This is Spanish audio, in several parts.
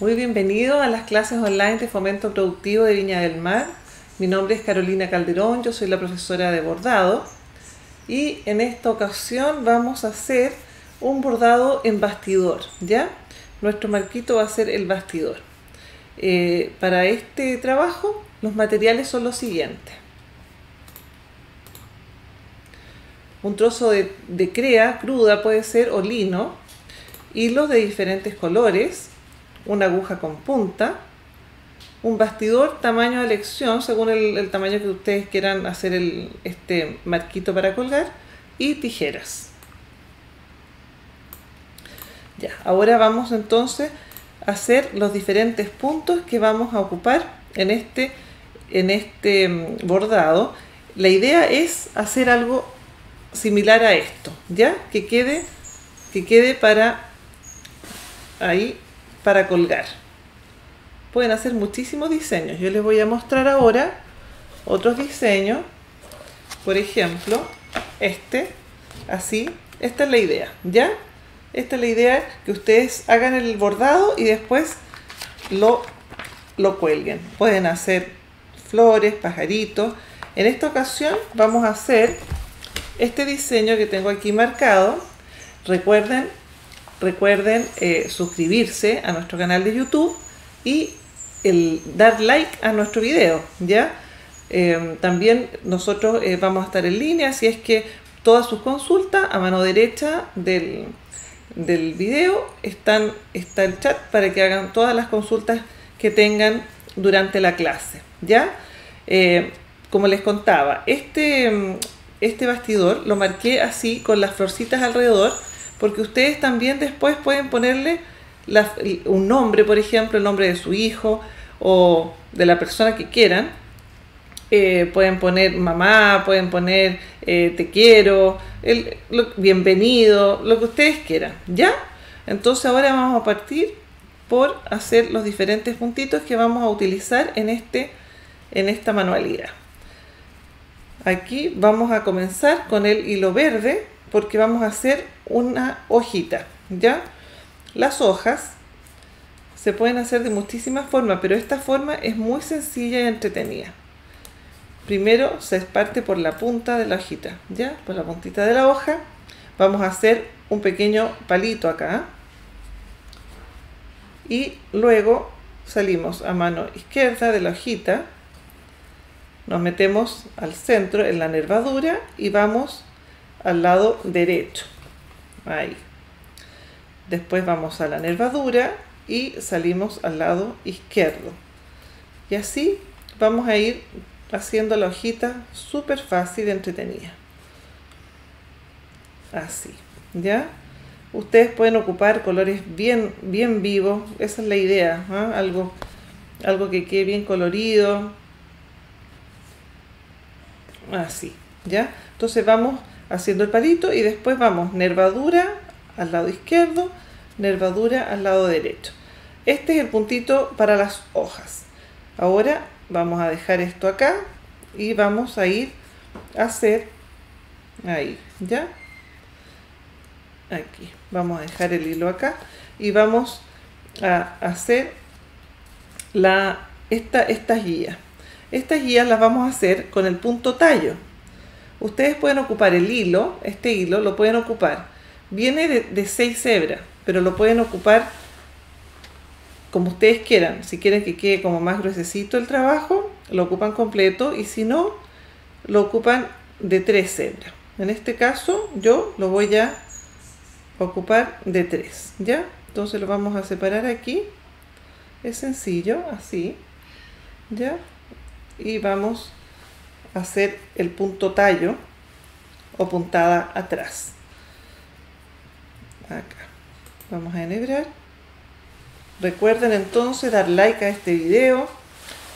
Muy bienvenido a las clases online de Fomento Productivo de Viña del Mar. Mi nombre es Carolina Calderón, yo soy la profesora de bordado y en esta ocasión vamos a hacer un bordado en bastidor, ¿ya? Nuestro marquito va a ser el bastidor. Eh, para este trabajo los materiales son los siguientes. Un trozo de, de crea cruda puede ser o lino, hilos de diferentes colores, una aguja con punta, un bastidor tamaño de elección según el, tamaño que ustedes quieran hacer el, este marquito para colgar y tijeras. Ya, ahora vamos entonces a hacer los diferentes puntos que vamos a ocupar en este, en este mm, bordado. La idea es hacer algo similar a esto, ¿ya? Que quede, que quede para ahí para colgar. Pueden hacer muchísimos diseños. Yo les voy a mostrar ahora otros diseños. Por ejemplo, este, así. Esta es la idea, ¿ya? Esta es la idea que ustedes hagan el bordado y después lo, lo cuelguen. Pueden hacer flores, pajaritos. En esta ocasión vamos a hacer este diseño que tengo aquí marcado. Recuerden Recuerden eh, suscribirse a nuestro canal de YouTube y el dar like a nuestro video, ¿ya? Em, también nosotros eh, vamos a estar en línea, si es que todas sus consultas a mano derecha del, del video están, está el chat para que hagan todas las consultas que tengan durante la clase, ¿ya? Eh, como les contaba, este, este bastidor lo marqué así con las florcitas alrededor porque ustedes también después pueden ponerle un nombre, por ejemplo, el nombre de su hijo o de la persona que quieran. Eh, pueden poner mamá, pueden poner eh, te quiero, bienvenido, lo que ustedes quieran, ¿ya? Entonces ahora vamos a partir por hacer los diferentes puntitos que vamos a utilizar en, este, en esta manualidad. Aquí vamos a comenzar con el hilo verde porque vamos a hacer una hojita, ¿ya? Las hojas se pueden hacer de muchísimas formas, pero esta forma es muy sencilla y entretenida. Primero se parte por la punta de la hojita, ¿ya? Por la puntita de la hoja. Vamos a hacer un pequeño palito acá. Y luego salimos a mano izquierda de la hojita. Nos metemos al centro en la nervadura y vamos al lado derecho. Ahí. Después vamos a la nervadura y salimos al lado izquierdo. Y así vamos a ir haciendo la hojita súper fácil entretenida. Así, ¿ya? Ustedes pueden ocupar colores bien, bien vivos, esa es la idea, ¿ah? algo, algo que quede bien colorido. Así, ¿ya? Entonces vamos haciendo el palito y después vamos nervadura al lado izquierdo, nervadura al lado derecho. Este es el puntito para las hojas. Ahora vamos a dejar esto acá y vamos a ir a hacer ahí, ¿ya? Aquí, vamos a dejar el hilo acá y vamos a hacer la, esta, estas guías. Estas guías las vamos a hacer con el punto tallo. Ustedes pueden ocupar el hilo, este hilo lo pueden ocupar. Viene de, 6 hebras, pero lo pueden ocupar como ustedes quieran. Si quieren que quede como más gruesecito el trabajo, lo ocupan completo y si no, lo ocupan de 3 hebras. En este caso yo lo voy a ocupar de 3, ¿ya? Entonces lo vamos a separar aquí. Es sencillo, así, ¿ya? Y vamos hacer el punto tallo o puntada atrás. Acá. Vamos a enhebrar. Recuerden entonces dar like a este video.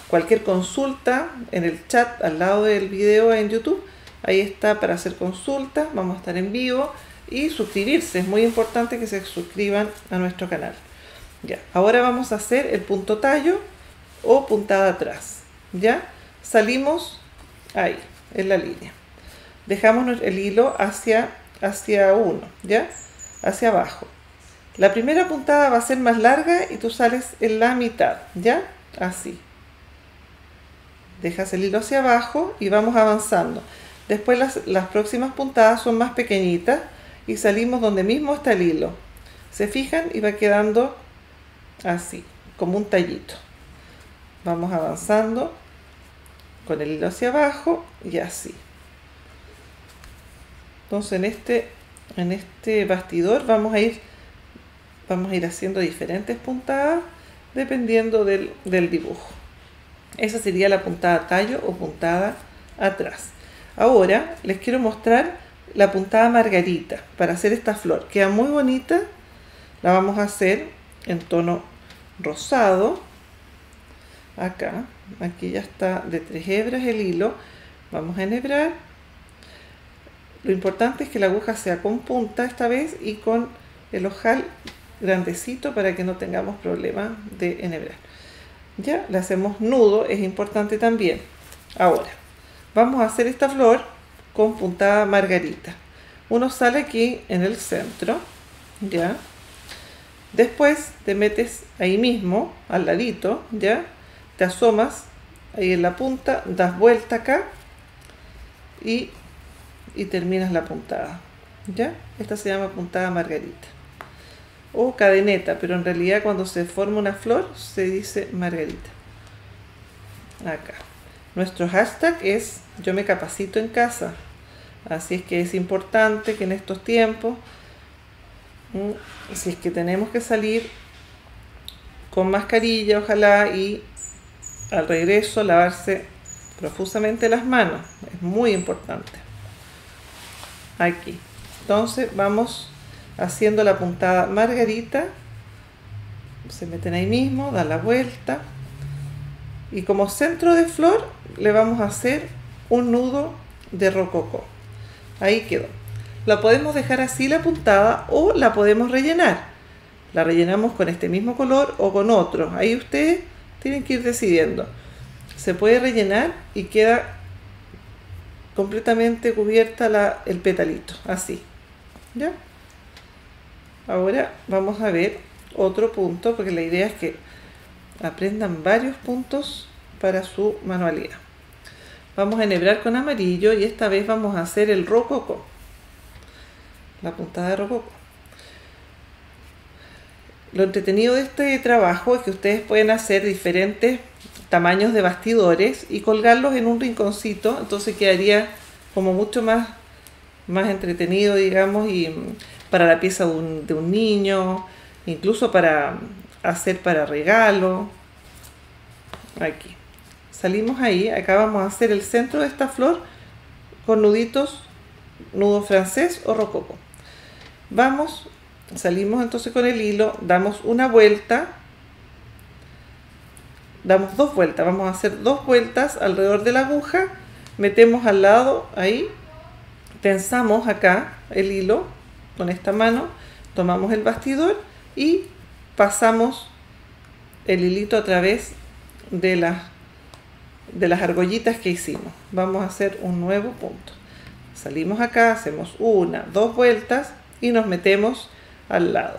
Cualquier consulta en el chat al lado del video en YouTube. Ahí está para hacer consultas. Vamos a estar en vivo. Y suscribirse. Es muy importante que se suscriban a nuestro canal. Ya. Ahora vamos a hacer el punto tallo o puntada atrás. Ya. Salimos ahí, en la línea. Dejamos el hilo hacia, hacia uno, ¿ya? Hacia abajo. La primera puntada va a ser más larga y tú sales en la mitad, ¿ya? Así. Dejas el hilo hacia abajo y vamos avanzando. Después las, las próximas puntadas son más pequeñitas y salimos donde mismo está el hilo. Se fijan y va quedando así, como un tallito. Vamos avanzando con el hilo hacia abajo y así. Entonces en este, en este bastidor vamos a ir vamos a ir haciendo diferentes puntadas dependiendo del, del dibujo. Esa sería la puntada tallo o puntada atrás. Ahora les quiero mostrar la puntada margarita para hacer esta flor. Queda muy bonita. La vamos a hacer en tono rosado. Acá, aquí ya está de tres hebras el hilo. Vamos a enhebrar. Lo importante es que la aguja sea con punta esta vez y con el ojal grandecito para que no tengamos problemas de enhebrar. Ya le hacemos nudo, es importante también. Ahora, vamos a hacer esta flor con puntada margarita. Uno sale aquí en el centro, ya. Después te metes ahí mismo, al ladito, ya. Te asomas ahí en la punta, das vuelta acá y, y terminas la puntada, ya. Esta se llama puntada margarita o cadeneta, pero en realidad cuando se forma una flor se dice margarita. Acá. Nuestro hashtag es yo me capacito en casa. Así es que es importante que en estos tiempos, si es que tenemos que salir con mascarilla, ojalá, y al regreso lavarse profusamente las manos. Es muy importante. Aquí. Entonces vamos haciendo la puntada margarita se meten ahí mismo, dan la vuelta y como centro de flor le vamos a hacer un nudo de rococó ahí quedó la podemos dejar así la puntada o la podemos rellenar la rellenamos con este mismo color o con otro ahí ustedes tienen que ir decidiendo se puede rellenar y queda completamente cubierta la, el petalito así ¿ya? Ahora vamos a ver otro punto, porque la idea es que aprendan varios puntos para su manualidad. Vamos a enhebrar con amarillo y esta vez vamos a hacer el rococo. La puntada de rococo. Lo entretenido de este trabajo es que ustedes pueden hacer diferentes tamaños de bastidores y colgarlos en un rinconcito, entonces quedaría como mucho más, más entretenido, digamos, y para la pieza de un, de un niño, incluso para hacer para regalo. Aquí. Salimos ahí, acá vamos a hacer el centro de esta flor con nuditos, nudo francés o rococo. Vamos, salimos entonces con el hilo, damos una vuelta, damos dos vueltas, vamos a hacer dos vueltas alrededor de la aguja, metemos al lado ahí, tensamos acá el hilo con esta mano tomamos el bastidor y pasamos el hilito a través de las, de las argollitas que hicimos. Vamos a hacer un nuevo punto. Salimos acá, hacemos una, dos vueltas y nos metemos al lado.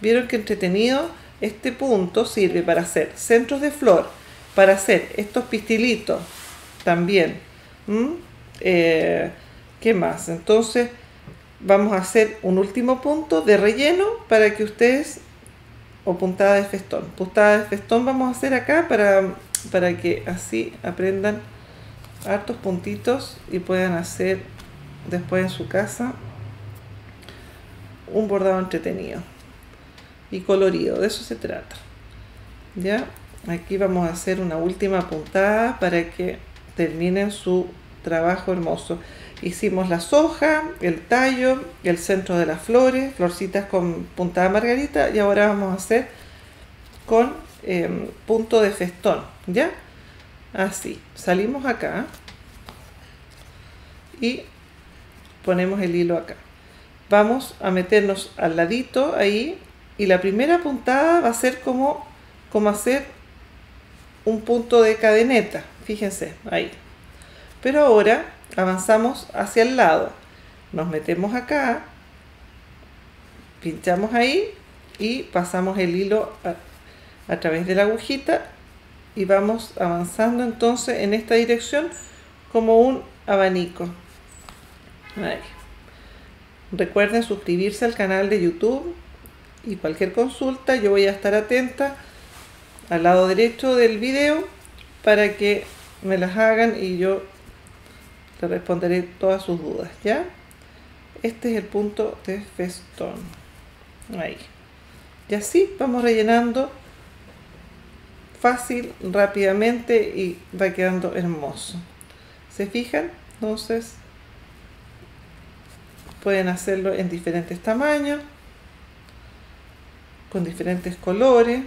¿Vieron qué entretenido? Este punto sirve para hacer centros de flor, para hacer estos pistilitos también. Eh, ¿Qué más? Entonces, vamos a hacer un último punto de relleno para que ustedes, o puntada de festón, puntada de festón vamos a hacer acá para, para que así aprendan hartos puntitos y puedan hacer después en su casa un bordado entretenido y colorido, de eso se trata. Ya, aquí vamos a hacer una última puntada para que terminen su trabajo hermoso. Hicimos la soja, el tallo, el centro de las flores, florcitas con puntada margarita y ahora vamos a hacer con em, punto de festón, ¿ya? Así, salimos acá y ponemos el hilo acá. Vamos a meternos al ladito ahí y la primera puntada va a ser como, como hacer un punto de cadeneta, fíjense, ahí. Pero ahora avanzamos hacia el lado. Nos metemos acá pinchamos ahí y pasamos el hilo a, través de la agujita y vamos avanzando entonces en esta dirección como un abanico. Ahí. Recuerden suscribirse al canal de YouTube y cualquier consulta yo voy a estar atenta al lado derecho del video para que me las hagan y yo le responderé todas sus dudas, ¿ya? Este es el punto de festón. Ahí. Y así vamos rellenando fácil, rápidamente y va quedando hermoso. ¿Se fijan? Entonces pueden hacerlo en diferentes tamaños, con diferentes colores.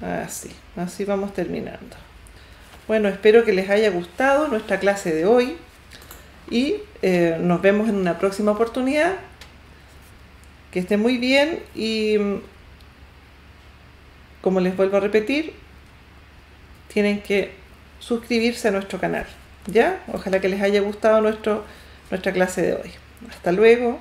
Así, así vamos terminando. Bueno, espero que les haya gustado nuestra clase de hoy y eh, nos vemos en una próxima oportunidad. Que estén muy bien y como les vuelvo a repetir, tienen que suscribirse a nuestro canal. ¿Ya? Ojalá que les haya gustado nuestra clase de hoy. Hasta luego.